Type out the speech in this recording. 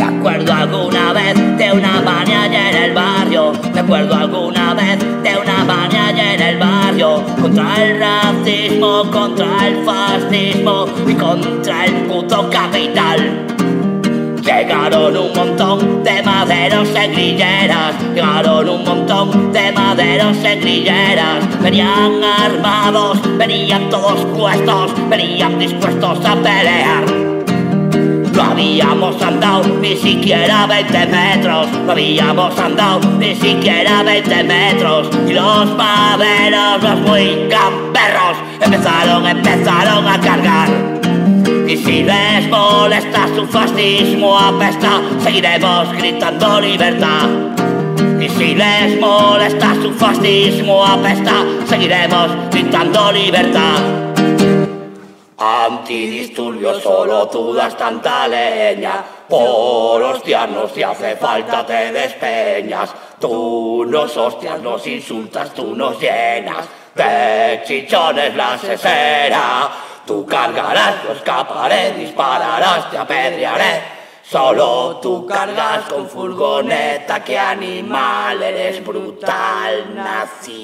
Me acuerdo alguna vez de una mañana en el barrio. Me acuerdo alguna vez de una mañana en el barrio. Contra el racismo, contra el fascismo y contra el puto capital. Llegaron un montón de maderos en grilleras, llegaron un montón de maderos en grilleras. Venían armados, venían todos puestos, venían dispuestos a pelear. No habíamos andado ni siquiera 20 metros, no habíamos andado ni siquiera 20 metros. Y los maderos, los muy gamberros, empezaron, empezaron a cargar. Y si les molesta su fascismo apesta, seguiremos gritando libertad. Y si les molesta su fascismo apesta, seguiremos gritando libertad. Antidisturbios, solo tú das tanta leña. Por hostias no si hace falta te despeñas. Tú nos hostias, nos insultas, tú nos llenas. De chichones la sesera. Tú cargarás, yo escaparé, dispararás, te apedrearé. Solo tú cargas con furgoneta, que animal eres brutal, nacional.